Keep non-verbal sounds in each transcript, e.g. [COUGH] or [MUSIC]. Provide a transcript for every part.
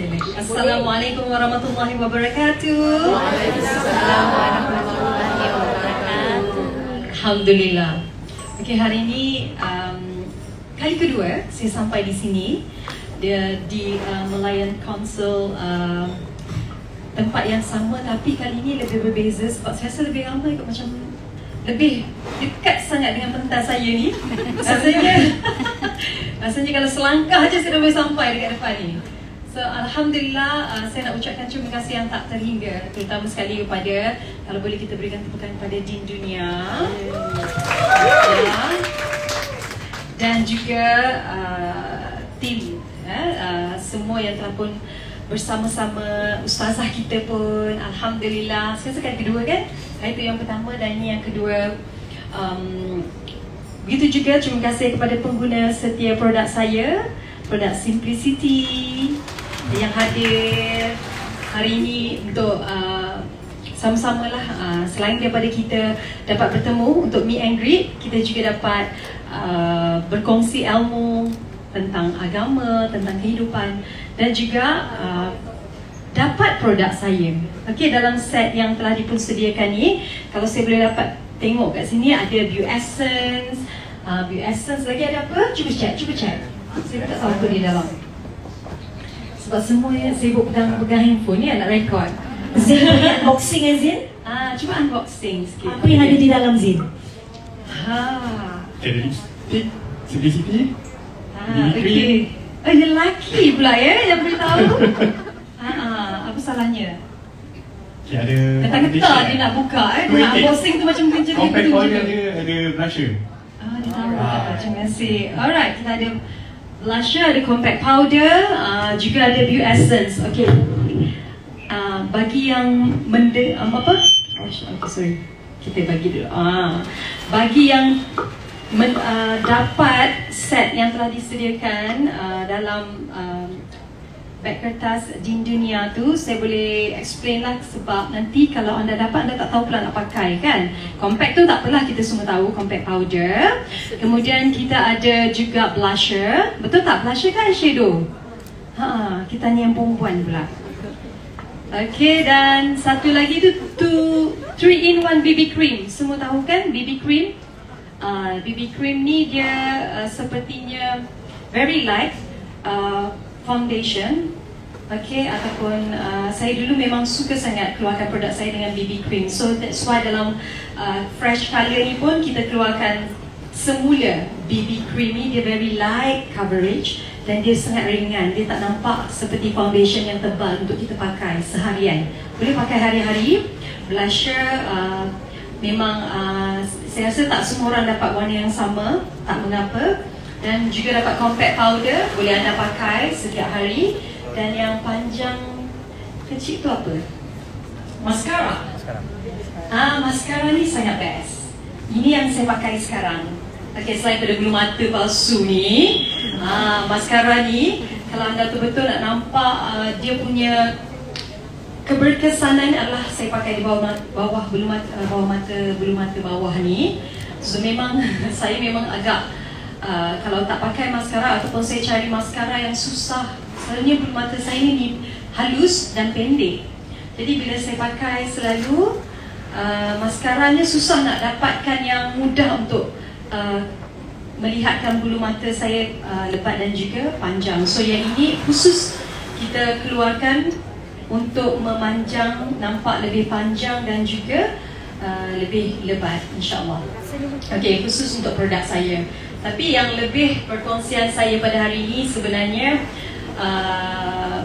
Assalamualaikum warahmatullahi wabarakatuh. Waalaikumsalam warahmatullahi wabarakatuh. Alhamdulillah. Okey, hari ini um, kali kedua saya sampai di sini dia di uh, melayan konsul uh, tempat yang sama tapi kali ini lebih berbeza sebab saya rasa lebih ramai kot macam lebih dekat sangat dengan pentas saya ni. [LAUGHS] Rasanya [LAUGHS] rasanya kalau selangkah aja saya dah boleh sampai dekat depan ni. So Alhamdulillah uh, saya nak ucapkan terima kasih yang tak terhingga Terutama sekali kepada Kalau boleh kita berikan tepukan kepada Din Dunia. Ya. Dan juga uh, tim uh, uh, Semua yang telah pun bersama-sama Ustazah kita pun Alhamdulillah. Sekarang sekali kedua kan? Itu yang pertama dan ini yang kedua. Um, Begitu juga terima kasih kepada pengguna setia produk saya Produk Simplicity yang hadir hari ini untuk uh, sama-sama lah uh, selain daripada kita dapat bertemu untuk meet and greet kita juga dapat uh, berkongsi ilmu tentang agama, tentang kehidupan dan juga uh, dapat produk saya. Okay, dalam set yang telah dipersediakan ni kalau saya boleh dapat tengok kat sini ada View Essence uh, View Essence lagi ada apa? cuba check, cuba check. Saya tak tahu apa di dalam sebab semua yang sibuk pegang pegang handphone ni nak record. Zin punya unboxing ya Zin? Ah, cuba unboxing sikit. Apa yang ada di dalam Zin? Ha. Jadi lipstick Simplicity Ah, okey. Oh, dia lelaki pula ya yang beritahu. Ha [LAUGHS] ah, apa salahnya? okay, ada Kata-kata dia nak buka eh. Dia nak unboxing tu macam kerja Compact je. dia ada blusher Ah, dia tahu. Ah. Terima kasih. Alright, kita ada blusher, ada compact powder, uh, juga ada View Essence. Okay. Uh, bagi yang mende, um, apa? Oh, okay, sorry. Kita bagi dulu. Ah, bagi yang men, uh, dapat set yang telah disediakan uh, dalam um, beg kertas Din Dunia tu saya boleh explain lah sebab nanti kalau anda dapat anda tak tahu pula nak pakai kan? Compact tu tak apalah kita semua tahu compact powder. Kemudian kita ada juga blusher. Betul tak? Blusher kan shadow? Ha kita ni yang perempuan pula. Okay dan satu lagi tu two, three in one BB cream. Semua tahu kan BB cream? Uh, BB cream ni dia uh, sepertinya very light. Uh, foundation Okay, ataupun uh, saya dulu memang suka sangat keluarkan produk saya dengan BB cream. So that's why dalam uh, fresh color ni pun kita keluarkan semula BB cream ni. Dia very light coverage dan dia sangat ringan. Dia tak nampak seperti foundation yang tebal untuk kita pakai seharian. Boleh pakai hari-hari blusher uh, memang uh, saya rasa tak semua orang dapat warna yang sama. Tak mengapa dan juga dapat compact powder boleh anda pakai setiap hari. Dan yang panjang kecil tu apa? Mascara. Ah mascara ni sangat best. Ini yang saya pakai sekarang. Okay, selain pada bulu mata palsu ni ah, Mascara ni Kalau anda betul-betul nak nampak uh, Dia punya Keberkesanan adalah Saya pakai di bawah, bawah bulu mata uh, Bawah mata Bulu mata bawah ni. So memang [LAUGHS] Saya memang agak uh, Kalau tak pakai maskara Ataupun saya cari maskara yang susah Selalunya bulu mata saya ni Halus dan pendek Jadi bila saya pakai selalu uh, Maskaranya susah nak dapatkan yang mudah untuk uh, melihatkan bulu mata saya uh, lebat dan juga panjang. So yang ini khusus kita keluarkan untuk memanjang nampak lebih panjang dan juga uh, lebih lebat insyaAllah. Okey, khusus untuk produk saya. Tapi yang lebih perkongsian saya pada hari ini sebenarnya uh,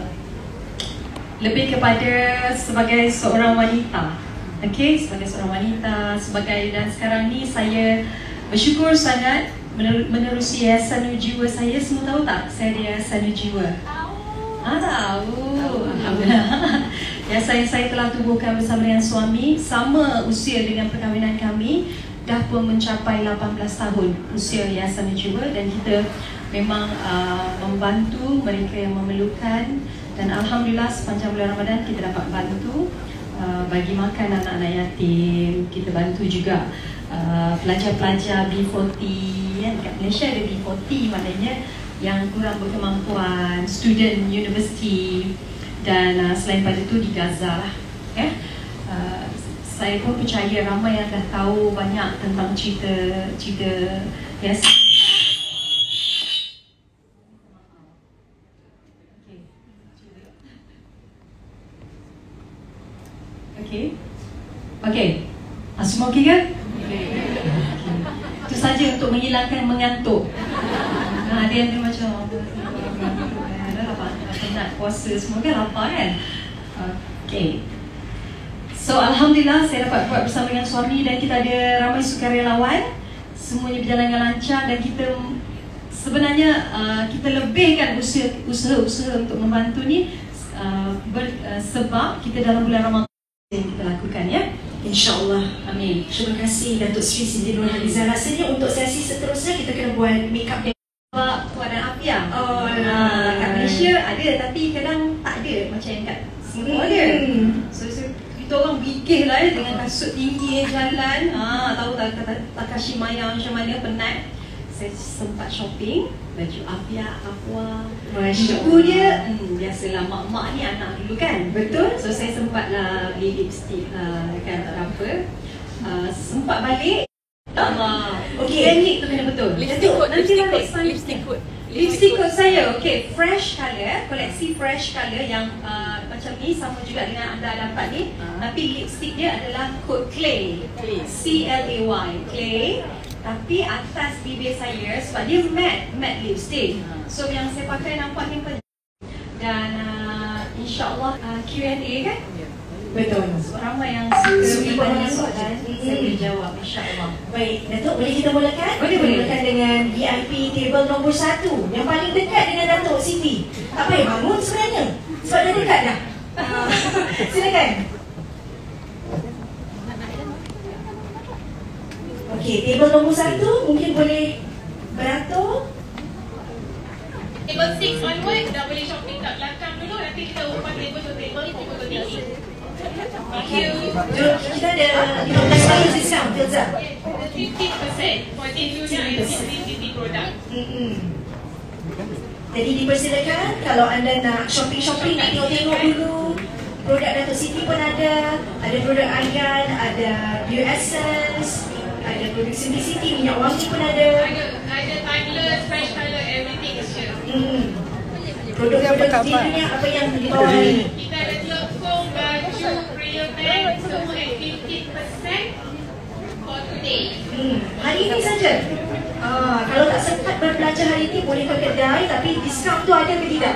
lebih kepada sebagai seorang wanita. Okey, sebagai seorang wanita, sebagai dan sekarang ni saya bersyukur sangat mener- menerusi Yayasan Jiwa saya. Semua tahu tak saya ada Yayasan Jiwa? Ah, tahu. Alhamdulillah. [LAUGHS] Yayasan saya telah tubuhkan bersama dengan suami sama usia dengan perkahwinan kami dah pun mencapai 18 tahun usia Yayasan Jiwa dan kita memang uh, membantu mereka yang memerlukan dan Alhamdulillah sepanjang bulan Ramadan kita dapat bantu uh, bagi makan anak-anak yatim. Kita bantu juga uh, pelajar-pelajar B40 kan? Kat Malaysia ada B40 maknanya yang kurang berkemampuan student university dan uh, selain pada itu di Gaza lah ya. Uh, saya pun percaya ramai yang dah tahu banyak tentang cerita cerita yes Okay. Okay. Ah, semua okey kan? Itu saja untuk menghilangkan mengantuk. Ha, ada yang dia macam dah lapar, penat puasa semua kan lapar kan? Okay. So Alhamdulillah saya dapat buat bersama dengan suami dan kita ada ramai sukarelawan Semuanya berjalan dengan lancar dan kita sebenarnya uh, kita lebihkan usaha-usaha untuk membantu ni uh, ber, uh, sebab kita dalam bulan Ramadan yang kita lakukan ya. InsyaAllah. Amin. Terima kasih Datuk Sri Siti Nurhaliza. Rasanya untuk sesi seterusnya kita kena buat make up dan Sebab Puan dan Afia Oh, uh, Kat Malaysia ada tapi kadang tak ada Macam yang kat Singapura ada Hmm. So, so kita orang gigih lah ya dengan kasut tinggi yang jalan. Ah, Tahu tak kata Takashi Maya macam mana penat? Saya sempat shopping Baju Afia, Afwa. Masya Itu dia hmm, Biasalah mak-mak ni anak dulu kan? Betul. So saya sempat lah beli lipstick uh, kan tak apa uh, Sempat balik. Allah Okey. Teknik tu kena betul. Lipstick code, Nanti lipstick code. Lipstick code saya, okay Fresh colour, koleksi fresh colour Yang uh, macam ni sama juga dengan anda dapat ni Ah. Tapi lipstick dia adalah code clay Clay. C-L-A-Y, clay Tapi atas bibir saya sebab dia matte, matte lipstick Ah. So yang saya pakai nampak ni pen- Dan uh, insyaAllah uh, Q&A kan Betul. Sebab ramai yang suka bertanya soalan soalan. Saya boleh jawab insyaAllah Baik, Datuk boleh kita mulakan? Boleh, boleh. Mulakan dengan VIP table nombor satu Yang paling dekat dengan Datuk Siti Tak payah bangun sebenarnya Sebab dah dekat dah Ah, [LAUGHS] Silakan Okey, table nombor satu mungkin boleh beratur Table 6 onward dah boleh shopping kat belakang dulu nanti kita ubah table to table table to tinggi. Thank you. Jom, Kita ada 15% discount, Filza The 15% for this unit and 50 product. Mm-mm. Jadi dipersilakan kalau anda nak shopping-shopping nak tengok-tengok dulu produk Datuk Siti pun ada ada produk Ayan, ada Bio Essence ada produk Simplicity, minyak wangi pun ada Ada ada timeless, fresh color, everything is here. hmm. produk-produk Siti apa yang di bawah ini Kita ada telekong, baju, prayer bag, semua at 15% for today. hmm. Hari ini saja ah, kalau tak sempat berbelanja hari ini boleh ke kedai tapi diskaun tu ada ke tidak?